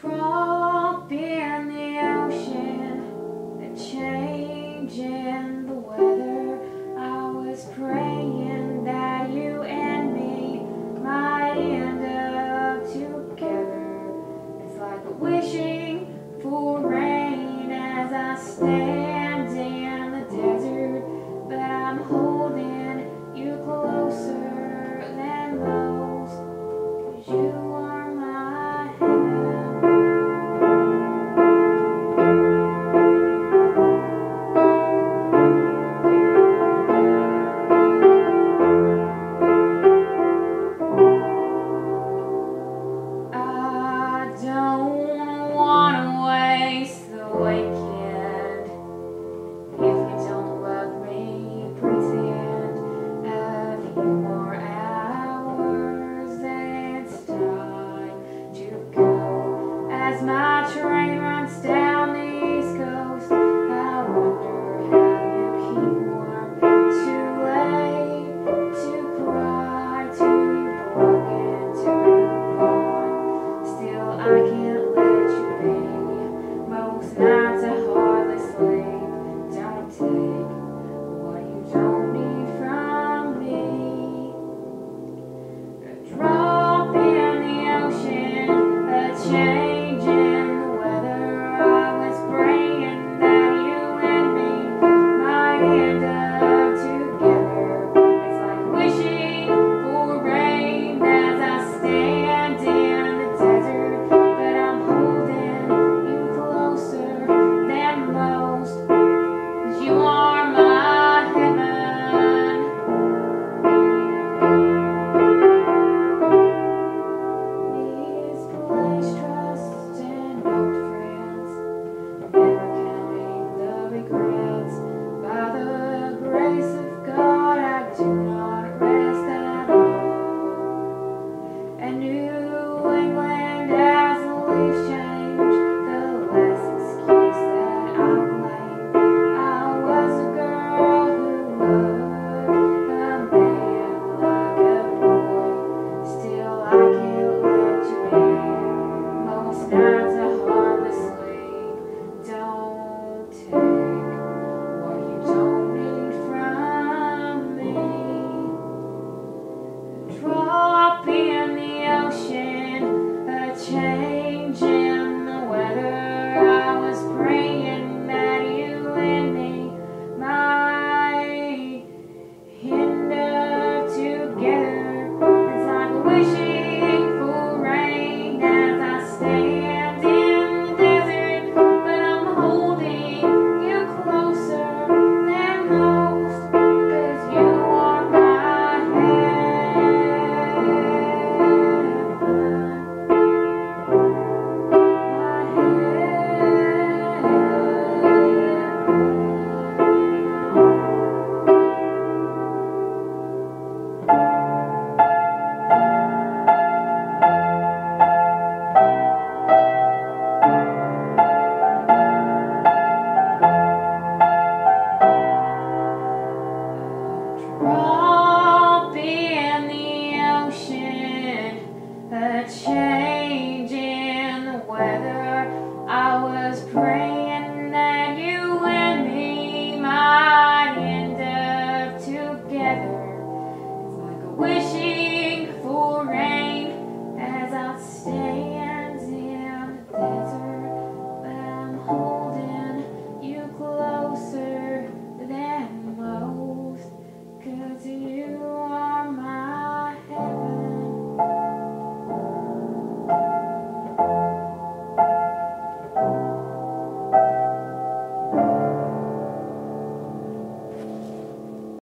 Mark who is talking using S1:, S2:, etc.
S1: Drop in the ocean, a change in the weather. I was praying that you and me might end up together. It's like wishing for rain as I stay. change.